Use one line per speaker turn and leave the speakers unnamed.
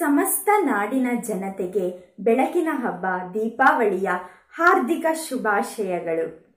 ಸಮಸ್ತ ನಾಡಿನ ಜನತೆಗೆ ಬೆಳಕಿನ ಹಬ್ಬ ದೀಪಾವಳಿಯ ಹಾರ್ದಿಕ ಶುಭಾಶಯಗಳು.